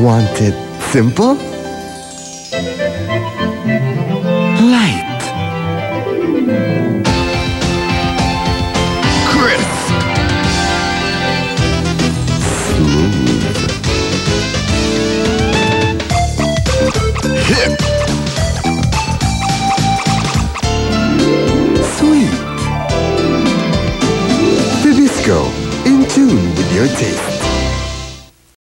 Want it simple? Light. Crisp. Smooth. Hip. Sweet. Bibisco, in tune with your taste.